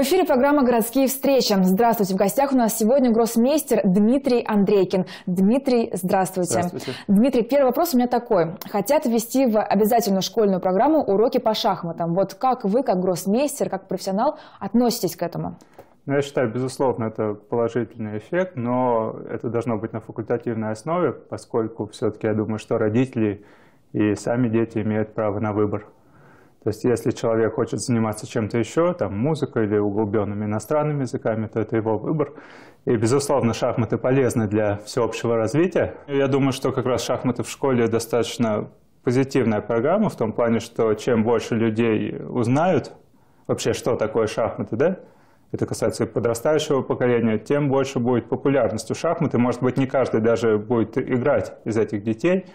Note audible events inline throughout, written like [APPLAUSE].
В эфире программа «Городские встречи». Здравствуйте. В гостях у нас сегодня гроссмейстер Дмитрий Андрейкин. Дмитрий, здравствуйте. Здравствуйте. Дмитрий, первый вопрос у меня такой. Хотят ввести в обязательную школьную программу уроки по шахматам. Вот как вы, как гроссмейстер, как профессионал, относитесь к этому? Ну, я считаю, безусловно, это положительный эффект, но это должно быть на факультативной основе, поскольку все-таки я думаю, что родители и сами дети имеют право на выбор. То есть если человек хочет заниматься чем-то еще, там, музыкой или углубленными иностранными языками, то это его выбор. И, безусловно, шахматы полезны для всеобщего развития. Я думаю, что как раз шахматы в школе достаточно позитивная программа в том плане, что чем больше людей узнают вообще, что такое шахматы, да, это касается подрастающего поколения, тем больше будет популярность у шахмат. И, может быть, не каждый даже будет играть из этих детей,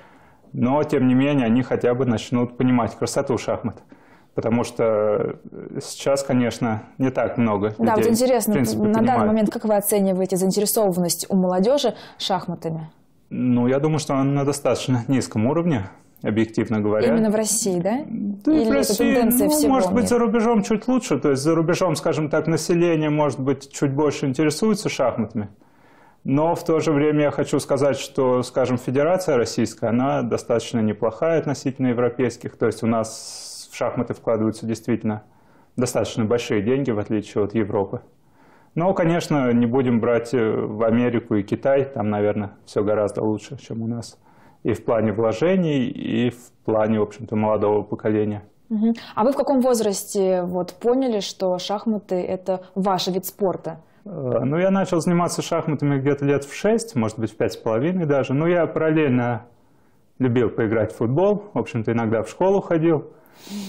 но, тем не менее, они хотя бы начнут понимать красоту шахмат. Потому что сейчас, конечно, не так много людей. Да, вот интересно, принципе, на данный понимают. момент как вы оцениваете заинтересованность у молодежи шахматами? Ну, я думаю, что она на достаточно низком уровне, объективно говоря. Именно в России, да? Да Или в это России, тенденция ну, всего может быть, мира? за рубежом чуть лучше. То есть за рубежом, скажем так, население, может быть, чуть больше интересуется шахматами. Но в то же время я хочу сказать, что, скажем, Федерация Российская, она достаточно неплохая относительно европейских. То есть у нас в шахматы вкладываются действительно достаточно большие деньги, в отличие от Европы. Но, конечно, не будем брать э, в Америку и Китай. Там, наверное, все гораздо лучше, чем у нас. И в плане вложений, и в плане, в общем-то, молодого поколения. А вы в каком возрасте вот поняли, что шахматы – это ваш вид спорта? Э, Ну, я начал заниматься шахматами где-то лет в шесть, может быть, в пять с половиной даже. Но я параллельно любил поиграть в футбол. В общем-то, иногда в школу ходил.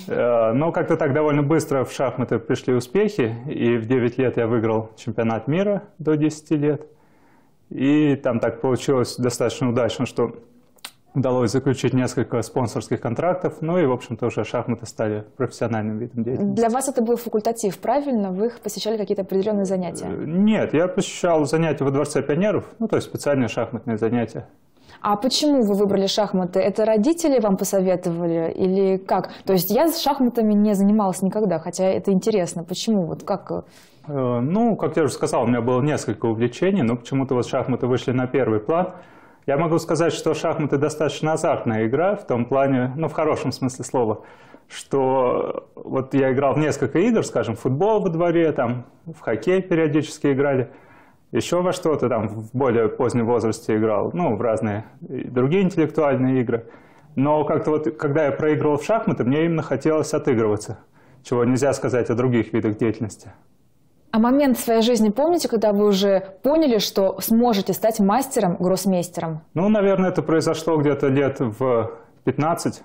Э, Но как-то так довольно быстро в шахматы пришли успехи. И в 9 лет я выиграл чемпионат мира до 10 лет. И там так получилось достаточно удачно, что удалось заключить несколько спонсорских контрактов. Ну и, в общем-то, уже шахматы стали профессиональным видом деятельности. Для вас это был факультатив, правильно? Вы посещали какие-то определенные занятия? Э, Нет, я посещал занятия во Дворце пионеров, ну, то есть специальные шахматные занятия. А почему вы выбрали шахматы? Это родители вам посоветовали или как? То есть я с шахматами не занималась никогда, хотя это интересно. Почему? Вот как? э, Ну, как я уже сказал, у меня было несколько увлечений, но почему-то вот шахматы вышли на первый план. Я могу сказать, что шахматы достаточно азартная игра в том плане, ну, в хорошем смысле слова, что вот я играл в несколько игр, скажем, в футбол во дворе, там, в хоккей периодически играли, еще во что-то там в более позднем возрасте играл, ну, в разные другие интеллектуальные игры. Но как-то вот, когда я проигрывал в шахматы, мне именно хотелось отыгрываться, чего нельзя сказать о других видах деятельности. А момент в своей жизни помните, когда вы уже поняли, что сможете стать мастером, гроссмейстером? Ну, наверное, это произошло где-то лет в 15,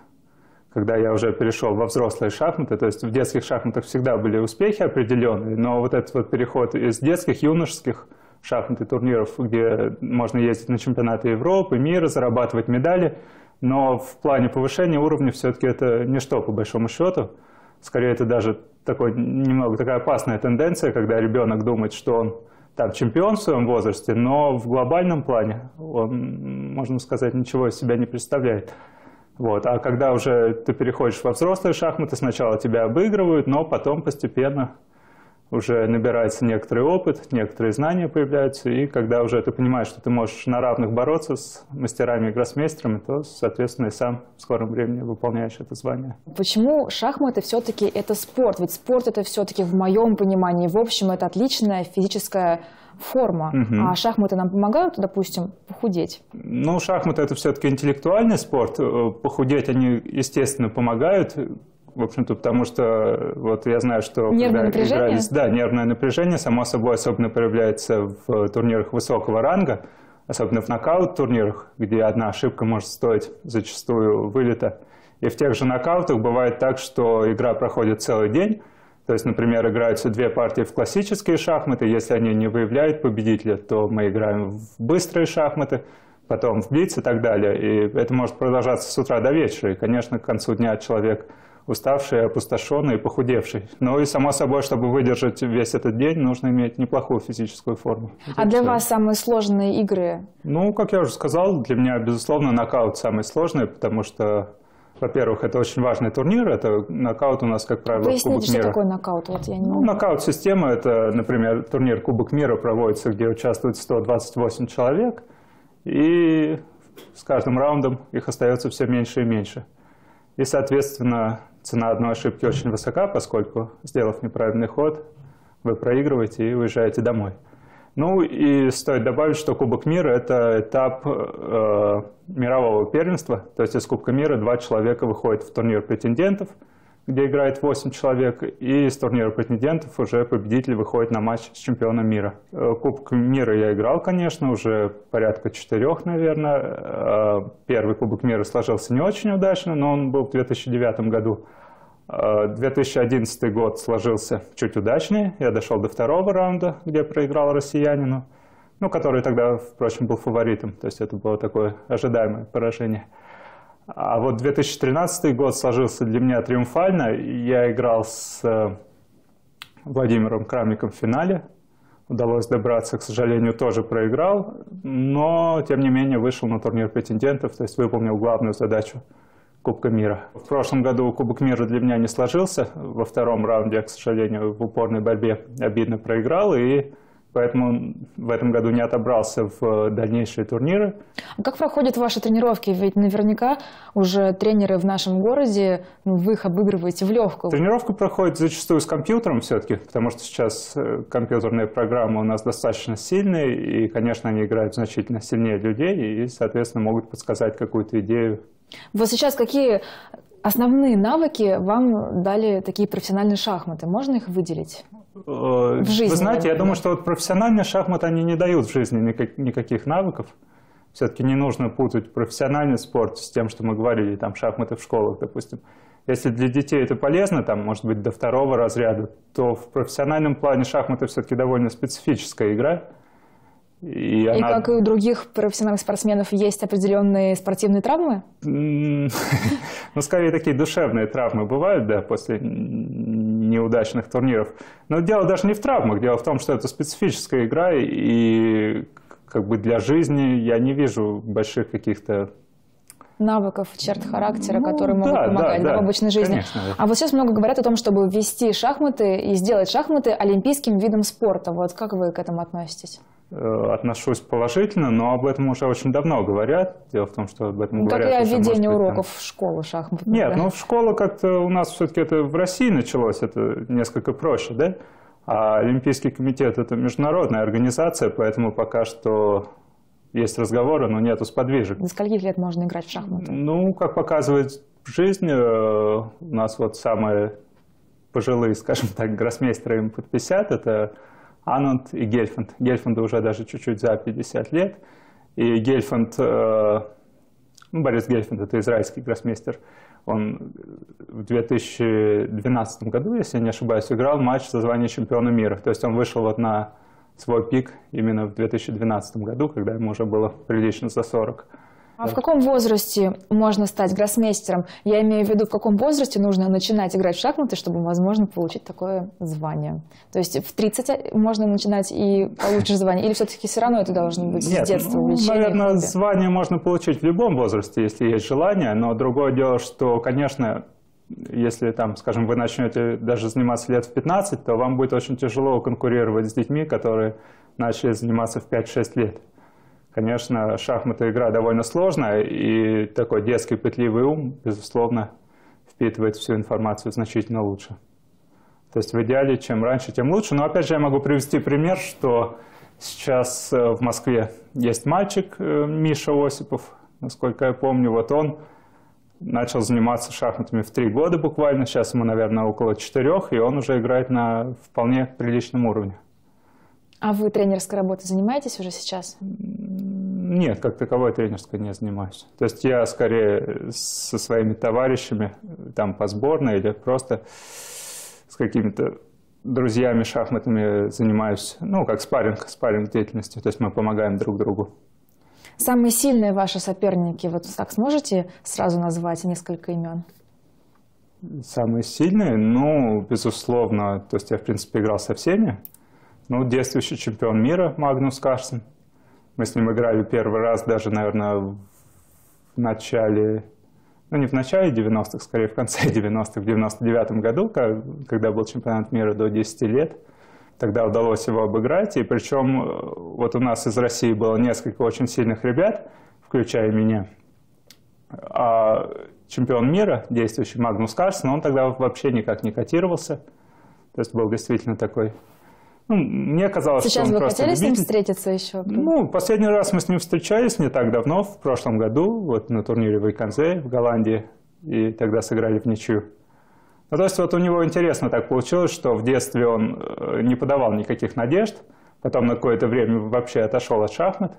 когда я уже перешел во взрослые шахматы. То есть в детских шахматах всегда были успехи определенные, но вот этот вот переход из детских, юношеских шахмат турниров, где можно ездить на чемпионаты Европы, мира, зарабатывать медали, но в плане повышения уровня все-таки это ничто, по большому счету. Скорее, это даже такой, немного такая опасная тенденция, когда ребенок думает, что он там чемпион в своем возрасте, но в глобальном плане он, можно сказать, ничего из себя не представляет. Вот. А когда уже ты переходишь во взрослые шахматы, сначала тебя обыгрывают, но потом постепенно уже набирается некоторый опыт, некоторые знания появляются, и когда уже ты понимаешь, что ты можешь на равных бороться с мастерами и гроссмейстерами, то, соответственно, и сам в скором времени выполняешь это звание. Почему шахматы все-таки это спорт? Ведь спорт это все-таки в моем понимании, в общем, это отличная физическая форма. Мгм. А шахматы нам помогают, допустим, похудеть? Ну, шахматы – это все-таки интеллектуальный спорт. Э, Похудеть они, естественно, помогают. В общем-то, потому что вот я знаю, что Нервное когда напряжение? игрались, да, нервное напряжение, само собой, особенно проявляется в турнирах высокого ранга, особенно в нокаут-турнирах, где одна ошибка может стоить зачастую вылета. И в тех же нокаутах бывает так, что игра проходит целый день. То есть, например, играются две партии в классические шахматы. Если они не выявляют победителя, то мы играем в быстрые шахматы, потом в блиц и так далее. И это может продолжаться с утра до вечера. И, конечно, к концу дня человек уставший, опустошенный и похудевший. Ну и, само собой, чтобы выдержать весь этот день, нужно иметь неплохую физическую форму. А для вас самые сложные игры? Ну, как я уже сказал, для меня, безусловно, нокаут самый сложный, потому что во-первых, это очень важный турнир, это нокаут у нас, как правило, Поясните, Кубок что мира. такое нокаут? Вот я не... Ну, нокаут-система – это, например, турнир Кубок мира проводится, где участвует 128 человек, и с каждым раундом их остается все меньше и меньше. И, соответственно, цена одной ошибки очень высока, поскольку, сделав неправильный ход, вы проигрываете и уезжаете домой. Ну и стоит добавить, что Кубок мира – это этап э, мирового первенства. То есть из Кубка мира два человека выходят в турнир претендентов, где играет 8 человек, и из турнира претендентов уже победитель выходит на матч с чемпионом мира. Э, Кубок мира я играл, конечно, уже порядка четырех, наверное. Э, Первый Кубок мира сложился не очень удачно, но он был в 2009 году. 2011 э, год сложился чуть удачнее. Я дошел до второго раунда, где проиграл россиянину, ну, который тогда, впрочем, был фаворитом. То есть это было такое ожидаемое поражение. А вот 2013 год сложился для меня триумфально. Я играл с э, Владимиром Крамником в финале. Удалось добраться, к сожалению, тоже проиграл, но, тем не менее, вышел на турнир претендентов, то есть выполнил главную задачу – Кубка мира. В прошлом году Кубок мира для меня не сложился. Во втором раунде к сожалению, в упорной борьбе обидно проиграл, и поэтому в этом году не отобрался в дальнейшие турниры. А как проходят ваши тренировки? Ведь наверняка уже тренеры в нашем городе, ну, вы их обыгрываете в легкую. Тренировка проходит зачастую с компьютером все-таки, потому что сейчас э, компьютерные программы у нас достаточно сильные, и, конечно, они играют значительно сильнее людей, и, соответственно, могут подсказать какую-то идею вот сейчас какие основные навыки вам дали такие профессиональные шахматы? Можно их выделить? В жизни, Вы знаете, я думаю, что вот профессиональные шахматы, они не дают в жизни никак, никаких навыков. Все-таки не нужно путать профессиональный спорт с тем, что мы говорили, там, шахматы в школах, допустим. Если для детей это полезно, там, может быть, до второго разряда, то в профессиональном плане шахматы все-таки довольно специфическая игра – и, она... и как и у других профессиональных спортсменов есть определенные спортивные травмы? [LAUGHS] Ну, скорее такие душевные травмы бывают, да, после неудачных турниров. Но дело даже не в травмах, дело в том, что это специфическая игра, и как бы для жизни я не вижу больших каких-то навыков, черт характера, ну, которые могут да, помогать да, да, в обычной жизни. Конечно, да. А вот сейчас много говорят о том, чтобы ввести шахматы и сделать шахматы олимпийским видом спорта. Вот как вы к этому относитесь? Э, отношусь положительно, но об этом уже очень давно говорят. Дело в том, что об этом ну, говорят. Как и о ведении уроков там... в школу шахмат. Нет, да? ну в школу как-то у нас все-таки это в России началось, это несколько проще, да? А Олимпийский комитет – это международная организация, поэтому пока что есть разговоры, но нету сподвижек. До скольких лет можно играть в шахматы? Ну, как показывает жизнь, э, у нас вот самые пожилые, скажем так, гроссмейстеры им под 50 – это Ананд и Гельфанд. Гельфанду уже даже чуть-чуть за 50 лет. И Гельфанд, э, ну, Борис Гельфанд, это израильский гроссмейстер, он в 2012 году, если я не ошибаюсь, играл матч за звание чемпиона мира. То есть он вышел вот на свой пик именно в 2012 году, когда ему уже было прилично за 40. А в каком возрасте можно стать гроссмейстером? Я имею в виду, в каком возрасте нужно начинать играть в шахматы, чтобы, возможно, получить такое звание? То есть в 30 можно начинать и получишь звание? Или все-таки все равно это должно быть Нет, с детства ну, Наверное, хобби? звание можно получить в любом возрасте, если есть желание. Но другое дело, что, конечно, если, там, скажем, вы начнете даже заниматься лет в 15, то вам будет очень тяжело конкурировать с детьми, которые начали заниматься в 5-6 лет. Конечно, шахматы игра довольно сложная, и такой детский пытливый ум, безусловно, впитывает всю информацию значительно лучше. То есть в идеале, чем раньше, тем лучше. Но опять же я могу привести пример, что сейчас э, в Москве есть мальчик э, Миша Осипов, насколько я помню, вот он начал заниматься шахматами в три года буквально, сейчас ему, наверное, около четырех, и он уже играет на вполне приличном уровне. А вы тренерской работой занимаетесь уже сейчас? Нет, как таковой тренерской не занимаюсь. То есть я скорее со своими товарищами там по сборной или просто с какими-то друзьями шахматами занимаюсь, ну, как спарринг, спарринг деятельностью. То есть мы помогаем друг другу. Самые сильные ваши соперники, вот так сможете сразу назвать несколько имен? Самые сильные? Ну, безусловно, то есть я, в принципе, играл со всеми. Ну, действующий чемпион мира Магнус Карсен. Мы с ним играли первый раз даже, наверное, в начале ну не в начале 90-х, скорее в конце [LAUGHS] 90-х, в 99 году, когда был чемпионат мира до 10 лет. Тогда удалось его обыграть, и причем э, вот у нас из России было несколько очень сильных ребят, включая меня. А чемпион мира, действующий Магнус Карлсон, он тогда вообще никак не котировался. То есть был действительно такой ну, мне казалось, Сейчас что он вы хотели любитель. с ним встретиться еще? Ну, последний раз мы с ним встречались не так давно, в прошлом году, вот на турнире в Иконзе в Голландии, и тогда сыграли в ничью. Ну, то есть вот у него интересно так получилось, что в детстве он э, не подавал никаких надежд, потом на какое-то время вообще отошел от шахмат,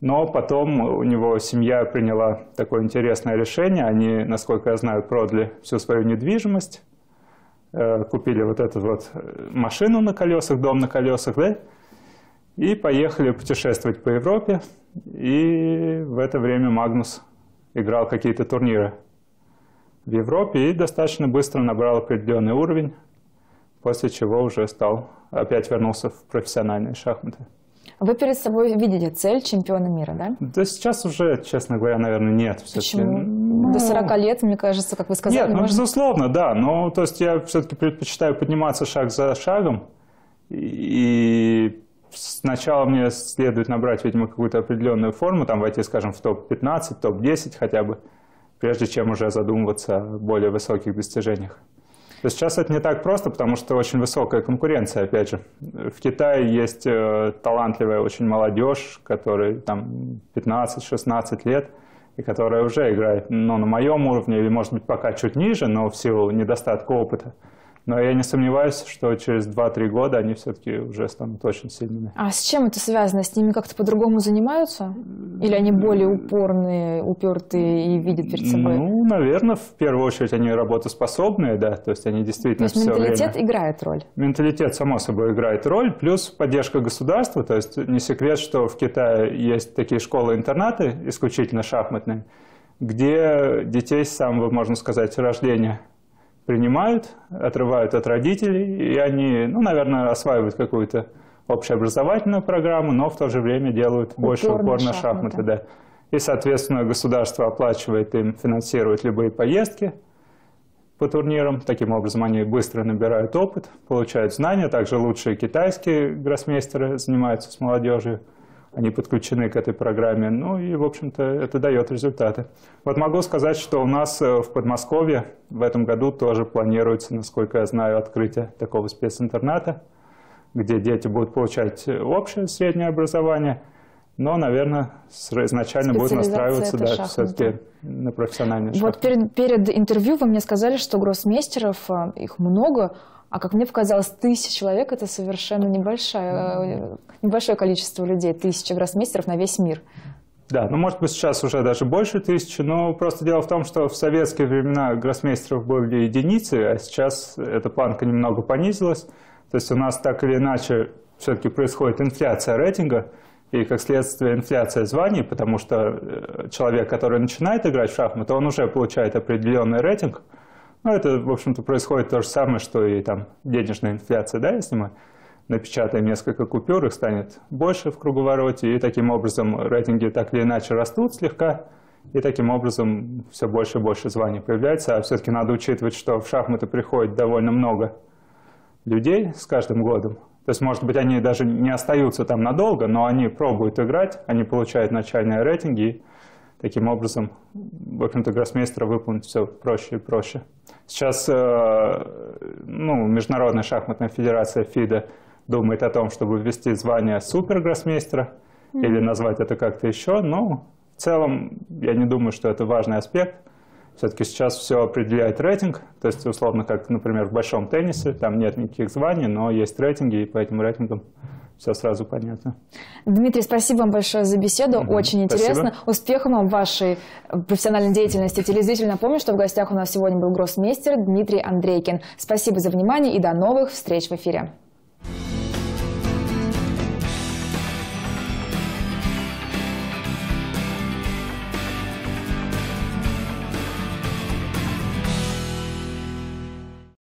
но потом у него семья приняла такое интересное решение, они, насколько я знаю, продали всю свою недвижимость, Э, купили вот эту вот э, машину на колесах, дом на колесах, да, и поехали путешествовать по Европе. И в это время Магнус играл какие-то турниры в Европе и достаточно быстро набрал определенный уровень, после чего уже стал, опять вернулся в профессиональные шахматы. Вы перед собой видите цель чемпиона мира, да? Да сейчас уже, честно говоря, наверное, нет. Почему? Ну, До 40 лет, мне кажется, как вы сказали. Нет, ну, можно... безусловно, да. Но то есть я все-таки предпочитаю подниматься шаг за шагом. И сначала мне следует набрать, видимо, какую-то определенную форму, там войти, скажем, в топ-15, топ-10 хотя бы, прежде чем уже задумываться о более высоких достижениях. То сейчас это не так просто, потому что очень высокая конкуренция, опять же. В Китае есть э, талантливая очень молодежь, которой там 15-16 лет, и которая уже играет ну, на моем уровне, или, может быть, пока чуть ниже, но в силу недостатка опыта. Но я не сомневаюсь, что через 2-3 года они все-таки уже станут очень сильными. А с чем это связано? С ними как-то по-другому занимаются? Или они более упорные, упертые и видят перед собой? Ну, наверное, в первую очередь они работоспособные, да, то есть они действительно То есть все менталитет время... играет роль? Менталитет, само собой, играет роль, плюс поддержка государства, то есть не секрет, что в Китае есть такие школы-интернаты, исключительно шахматные, где детей с самого, можно сказать, рождения принимают, отрывают от родителей, и они, ну, наверное, осваивают какую-то общеобразовательную программу, но в то же время делают упор больше упор на шахматы. шахматы да. И, соответственно, государство оплачивает им, финансирует любые поездки по турнирам. Таким образом, они быстро набирают опыт, получают знания. Также лучшие китайские гроссмейстеры занимаются с молодежью они подключены к этой программе. Ну и, в общем-то, это дает результаты. Вот могу сказать, что у нас э, в Подмосковье в этом году тоже планируется, насколько я знаю, открытие такого специнтерната, где дети будут получать общее среднее образование, но, наверное, изначально будут настраиваться да, все-таки на профессиональные Вот перед, перед интервью вы мне сказали, что гроссмейстеров, э, их много, а как мне показалось, тысяча человек – это совершенно небольшое, небольшое количество людей, тысяча гроссмейстеров на весь мир. Да, ну, может быть, сейчас уже даже больше тысячи, но просто дело в том, что в советские времена гроссмейстеров были единицы, а сейчас эта планка немного понизилась. То есть у нас так или иначе все-таки происходит инфляция рейтинга, и как следствие инфляция званий, потому что э, человек, который начинает играть в шахматы, он уже получает определенный рейтинг – ну, это, в общем-то, происходит то же самое, что и там денежная инфляция, да, если мы напечатаем несколько купюр, их станет больше в круговороте, и таким образом рейтинги так или иначе растут слегка, и таким образом все больше и больше званий появляется. А все-таки надо учитывать, что в шахматы приходит довольно много людей с каждым годом. То есть, может быть, они даже не остаются там надолго, но они пробуют играть, они получают начальные рейтинги, таким образом, в общем-то, гроссмейстера выполнить все проще и проще. Сейчас э, ну, Международная шахматная федерация ФИДа думает о том, чтобы ввести звание супергроссмейстера mm-hmm. или назвать это как-то еще, но в целом я не думаю, что это важный аспект. Все-таки сейчас все определяет рейтинг, то есть условно, как, например, в большом теннисе, там нет никаких званий, но есть рейтинги, и по этим рейтингам все сразу понятно. Дмитрий, спасибо вам большое за беседу. Угу. Очень интересно. Спасибо. Успехов вам в вашей профессиональной деятельности. Телезритель напомню, что в гостях у нас сегодня был гроссмейстер Дмитрий Андрейкин. Спасибо за внимание и до новых встреч в эфире.